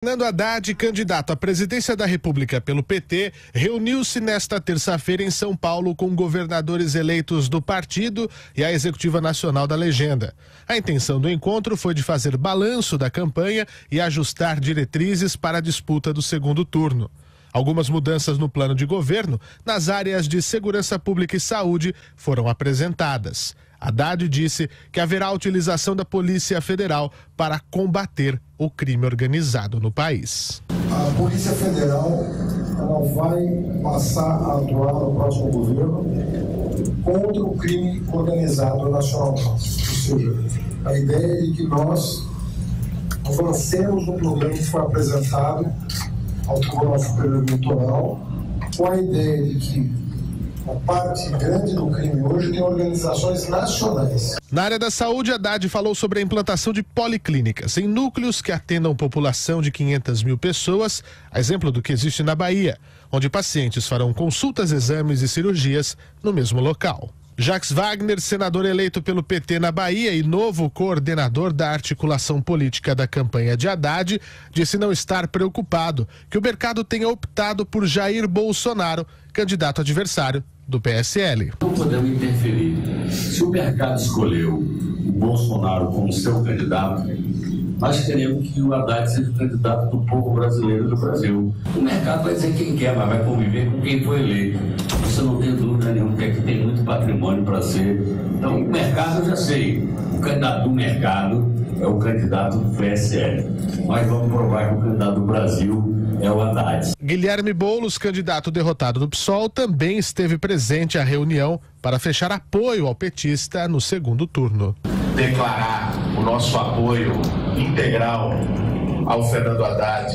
Fernando Haddad, candidato à presidência da República pelo PT, reuniu-se nesta terça-feira em São Paulo com governadores eleitos do partido e a executiva nacional da legenda. A intenção do encontro foi de fazer balanço da campanha e ajustar diretrizes para a disputa do segundo turno. Algumas mudanças no plano de governo nas áreas de segurança pública e saúde foram apresentadas. Haddad disse que haverá utilização da Polícia Federal para combater o crime organizado no país. A Polícia Federal ela vai passar a atuar no próximo governo contra o crime organizado nacional. Ou seja, a ideia é que nós avancemos um programa que foi apresentado ao Tribunal Superior Eleitoral com a ideia de que parte grande do crime hoje tem organizações nacionais. Na área da saúde, Haddad falou sobre a implantação de policlínicas em núcleos que atendam população de 500 mil pessoas, a exemplo do que existe na Bahia, onde pacientes farão consultas, exames e cirurgias no mesmo local. Jacques Wagner, senador eleito pelo PT na Bahia e novo coordenador da articulação política da campanha de Haddad, disse não estar preocupado que o mercado tenha optado por Jair Bolsonaro, candidato adversário do PSL. Não podemos interferir. Se o mercado escolheu o Bolsonaro como seu candidato, nós queremos que o Haddad seja o candidato do povo brasileiro do Brasil. O mercado vai dizer quem quer, mas vai conviver com quem foi eleito. Isso não tem dúvida nenhuma, porque aqui tem muito patrimônio para ser. Então, o mercado eu já sei. O candidato do mercado é o candidato do PSL. Nós vamos provar que o candidato do Brasil é o Haddad. Guilherme Boulos, candidato derrotado do PSOL, também esteve presente à reunião para fechar apoio ao petista no segundo turno. Declarar o nosso apoio integral ao Fernando Haddad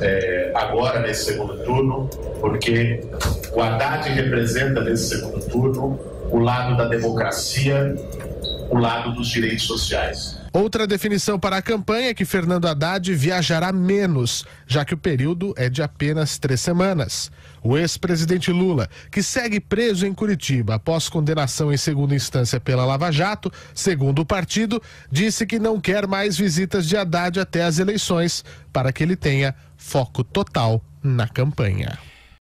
é, agora nesse segundo turno, porque o Haddad representa nesse segundo turno o lado da democracia, o lado dos direitos sociais. Outra definição para a campanha é que Fernando Haddad viajará menos, já que o período é de apenas três semanas. O ex-presidente Lula, que segue preso em Curitiba após condenação em segunda instância pela Lava Jato, segundo o partido, disse que não quer mais visitas de Haddad até as eleições, para que ele tenha foco total na campanha.